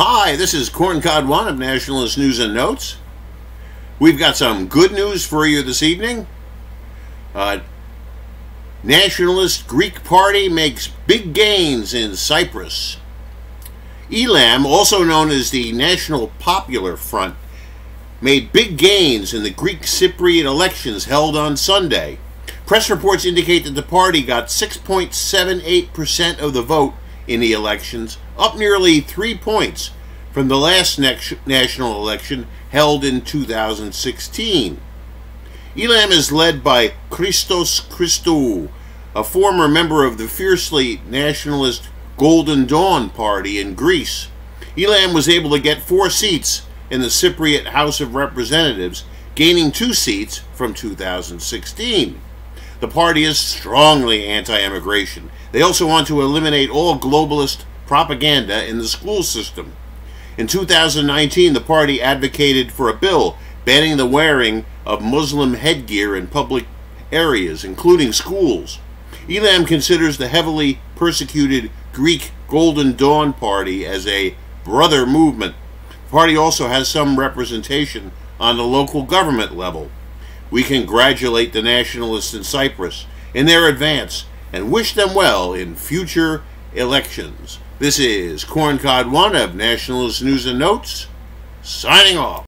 Hi, this is Corncod One of Nationalist News and Notes. We've got some good news for you this evening. Uh, Nationalist Greek Party makes big gains in Cyprus. Elam, also known as the National Popular Front, made big gains in the Greek Cypriot elections held on Sunday. Press reports indicate that the party got 6.78% of the vote in the elections, up nearly three points from the last national election held in 2016. Elam is led by Christos Christou, a former member of the fiercely nationalist Golden Dawn Party in Greece. Elam was able to get four seats in the Cypriot House of Representatives, gaining two seats from 2016. The party is strongly anti immigration. They also want to eliminate all globalist propaganda in the school system. In 2019, the party advocated for a bill banning the wearing of Muslim headgear in public areas, including schools. Elam considers the heavily persecuted Greek Golden Dawn Party as a brother movement. The party also has some representation on the local government level. We congratulate the nationalists in Cyprus in their advance and wish them well in future elections. This is Corncod One of Nationalist News and Notes, signing off.